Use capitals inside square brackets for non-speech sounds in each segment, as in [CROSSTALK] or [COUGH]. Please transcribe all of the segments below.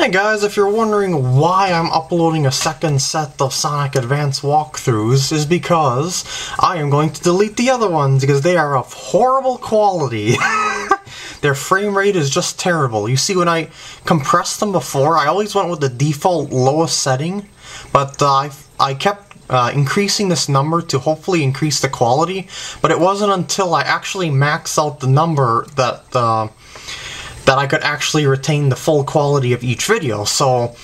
Hey guys, if you're wondering why I'm uploading a second set of Sonic Advance walkthroughs, is because I am going to delete the other ones because they are of horrible quality. [LAUGHS] Their frame rate is just terrible. You see, when I compressed them before, I always went with the default lowest setting, but uh, I, I kept uh, increasing this number to hopefully increase the quality, but it wasn't until I actually maxed out the number that uh, that I could actually retain the full quality of each video. So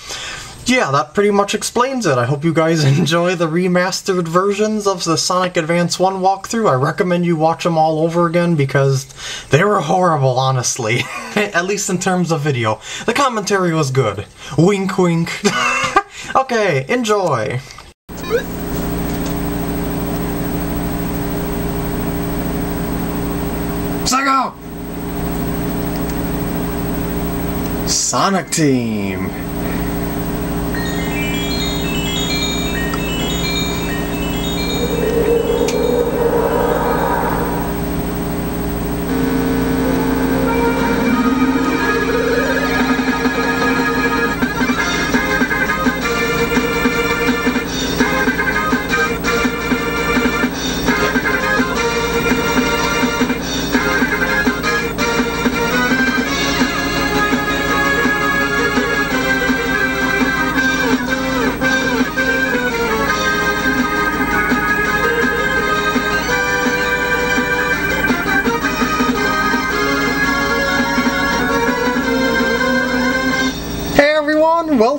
yeah, that pretty much explains it. I hope you guys [LAUGHS] enjoy the remastered versions of the Sonic Advance 1 walkthrough. I recommend you watch them all over again because they were horrible, honestly. [LAUGHS] At least in terms of video. The commentary was good. Wink wink. [LAUGHS] okay, enjoy. Psycho! Sonic Team!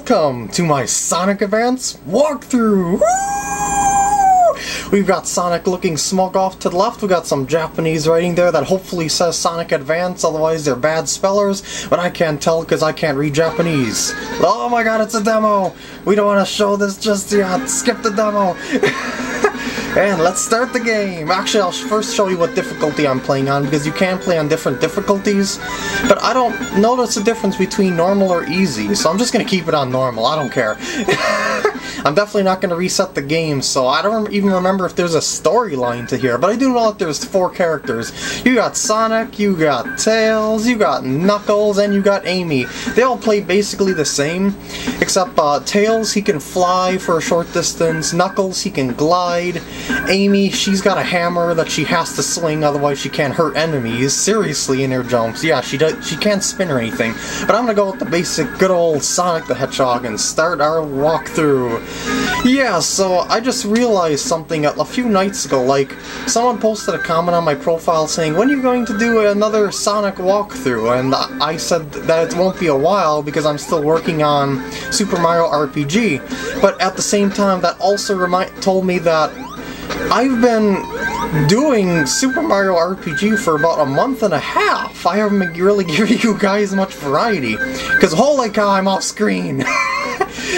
Welcome to my Sonic Advance walkthrough! Woo! We've got Sonic looking smug off to the left, we've got some Japanese writing there that hopefully says Sonic Advance, otherwise they're bad spellers, but I can't tell because I can't read Japanese. Oh my god, it's a demo! We don't want to show this just yet, skip the demo! [LAUGHS] And let's start the game! Actually, I'll first show you what difficulty I'm playing on, because you can play on different difficulties, but I don't notice a difference between normal or easy, so I'm just gonna keep it on normal, I don't care. [LAUGHS] I'm definitely not gonna reset the game, so I don't even remember if there's a storyline to here, but I do know that there's four characters. You got Sonic, you got Tails, you got Knuckles, and you got Amy. They all play basically the same, except uh, Tails, he can fly for a short distance, Knuckles, he can glide, Amy, she's got a hammer that she has to swing, otherwise she can't hurt enemies. Seriously, in her jumps. Yeah, she does. She can't spin or anything. But I'm gonna go with the basic, good old Sonic the Hedgehog and start our walkthrough. Yeah, so I just realized something a, few nights ago. Like, someone posted a comment on my profile saying, "When are you going to do another Sonic walkthrough?" And I, said that it won't be a while because I'm still working on Super Mario RPG. But at the same time, that also remind told me that I've been doing Super Mario RPG for about a month and a half. I haven't really [LAUGHS] giving you guys much variety. Because holy cow, I'm off screen. [LAUGHS]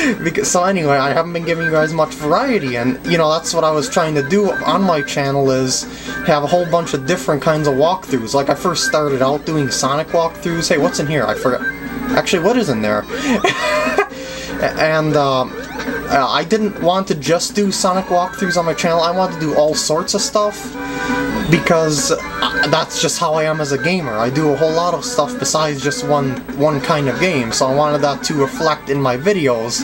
[LAUGHS] because, so anyway, I haven't been giving you guys much variety. And, you know, that's what I was trying to do on my channel is have a whole bunch of different kinds of walkthroughs. Like I first started out doing Sonic walkthroughs. Hey, what's in here? I forgot. Actually, what is in there? [LAUGHS] and, um, uh, I didn't want to just do Sonic walkthroughs on my channel, I wanted to do all sorts of stuff, because uh, that's just how I am as a gamer. I do a whole lot of stuff besides just one, one kind of game, so I wanted that to reflect in my videos.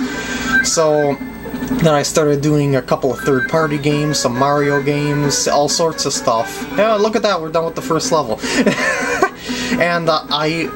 So then I started doing a couple of third-party games, some Mario games, all sorts of stuff. Yeah, look at that, we're done with the first level. [LAUGHS] and uh, I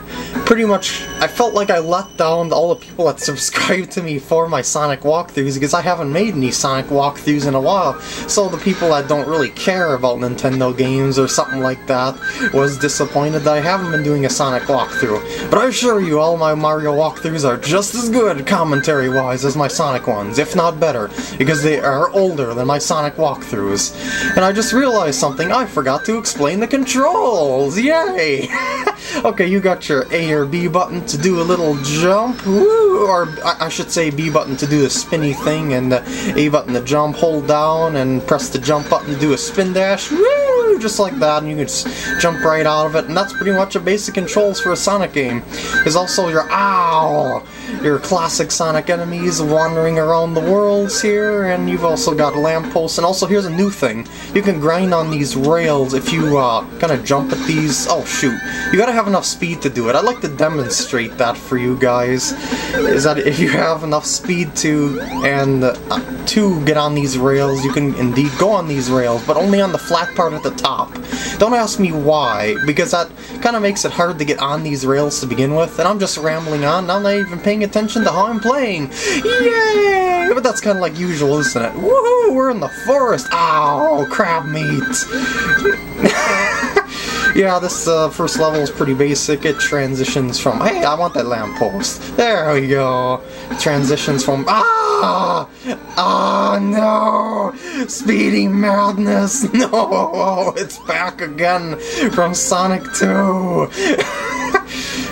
pretty much, I felt like I let down all the people that [LAUGHS] subscribed to me for my Sonic walkthroughs because I haven't made any Sonic walkthroughs in a while. So the people that don't really care about Nintendo games or something like that was disappointed that I haven't been doing a Sonic walkthrough. But I assure you, all my Mario walkthroughs are just as good commentary-wise as my Sonic ones, if not better, because they are older than my Sonic walkthroughs. And I just realized something, I forgot to explain the controls! Yay! [LAUGHS] okay, you got your A or B button to do a little jump, woo, or I should say B button to do a spinny thing, and the A button to jump, hold down, and press the jump button to do a spin dash, woo, just like that, and you can just jump right out of it, and that's pretty much the basic controls for a Sonic game. There's also your ow, your classic Sonic enemies wandering around the worlds here, and you've also got lampposts, and also here's a new thing. You can grind on these rails if you uh, kind of jump at these. Oh shoot, you gotta have enough speed to do it. I'd like to demonstrate that for you guys. Is that if you have enough speed to and uh, to get on these rails, you can indeed go on these rails, but only on the flat part at the top. Don't ask me why, because that kind of makes it hard to get on these rails to begin with, and I'm just rambling on, I'm not even paying attention to how I'm playing. Yay! But that's kind of like usual, isn't it? Woohoo! We're in the forest! Ow! Crab meat! [LAUGHS] yeah, this uh, first level is pretty basic. It transitions from, hey, I want that lamppost. There we go. transitions from, ah! Ah, no! Speeding madness! [LAUGHS] No! It's back again from Sonic 2! [LAUGHS]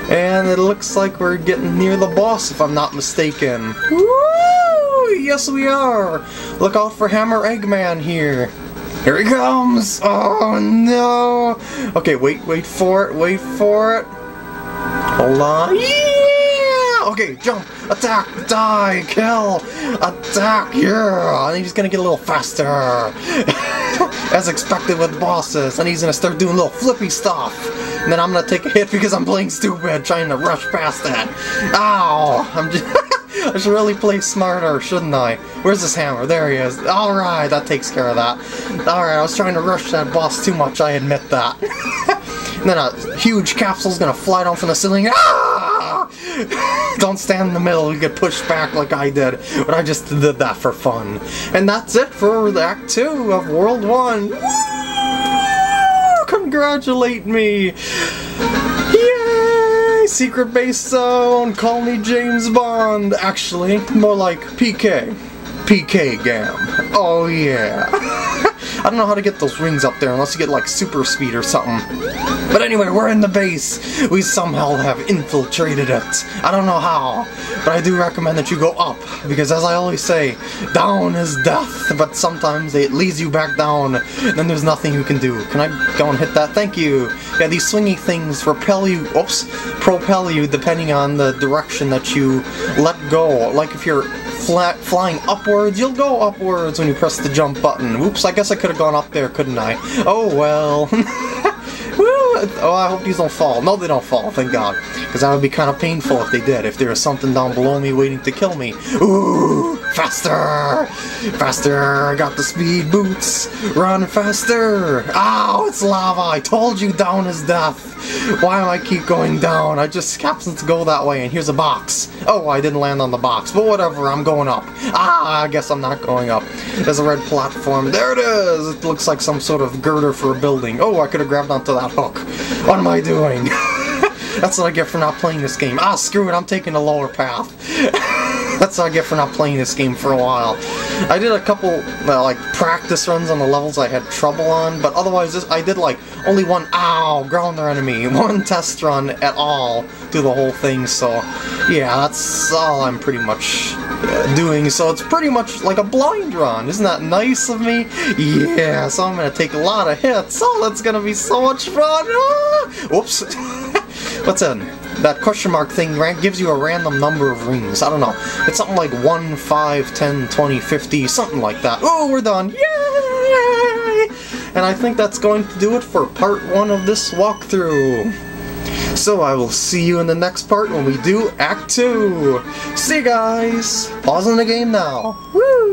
and it looks like we're getting near the boss, if I'm not mistaken. Woo! Yes, we are! Look out for Hammer Eggman here. Here he comes! Oh no! Okay, wait, wait for it, wait for it. Hold on. Yeah! Okay, jump, attack, die, kill, attack, yeah! And he's gonna get a little faster. [LAUGHS] As expected with bosses, and he's gonna start doing little flippy stuff. And then I'm gonna take a hit because I'm playing stupid, trying to rush past that. Ow! I'm just... [LAUGHS] I should really play smarter, shouldn't I? Where's this hammer? There he is. Alright, that takes care of that. Alright, I was trying to rush that boss too much, I admit that. and [LAUGHS] then a huge capsule's gonna fly down from the ceiling. Ah! [LAUGHS] Don't stand in the middle, you get pushed back like I did. But I just did that for fun. And that's it for Act 2 of World 1. Woo! Congratulate me! Yay! Secret base zone, call me James Bond. Actually, more like PK. PK Gam. Oh yeah. [LAUGHS] I don't know how to get those rings up there unless you get like super speed or something. But anyway, we're in the base. We somehow have infiltrated it. I don't know how, but I do recommend that you go up because as I always say, down is death, but sometimes it leads you back down and then there's nothing you can do. Can I go and hit that? Thank you. Yeah, these swingy things repel you, oops, propel you depending on the direction that you let go. Like if you're flat, flying upwards, you'll go upwards when you press the jump button. Oops, I guess I could have gone up there, couldn't I? Oh well. [LAUGHS] [LAUGHS] oh, I hope these don't fall. No, they don't fall, thank God. Because that would be kind of painful if they did, if there was something down below me waiting to kill me. Ooh, faster! Faster! I got the speed boots! Run faster! Ow, it's lava! I told you down is death! Why am I keep going down? I just happen to go that way, and here's a box. Oh, I didn't land on the box, but whatever, I'm going up. Ah, I guess I'm not going up. There's a red platform. There it is! It looks like some sort of girder for a building. Oh, I could have grabbed onto that hook. What am I doing? [LAUGHS] That's what I get for not playing this game. Ah, screw it, I'm taking the lower path. [LAUGHS] That's what I get for not playing this game for a while. I did a couple, uh, like, practice runs on the levels I had trouble on, but otherwise this, I did, like, only one, ow, grounder enemy, [LAUGHS] one test run at all through the whole thing, so, yeah, that's all I'm pretty much uh, doing, so it's pretty much like a blind run. Isn't that nice of me? Yeah, so I'm gonna take a lot of hits. Oh, that's gonna be so much fun! Ah! Whoops. [LAUGHS] What's in? That question mark thing gives you a random number of rings. I don't know. It's something like 1, 5, 10, 20, 50, something like that. Oh, we're done. Yay! And I think that's going to do it for part 1 of this walkthrough. So I will see you in the next part when we do Act 2. See you guys! Pausing the game now. Woo!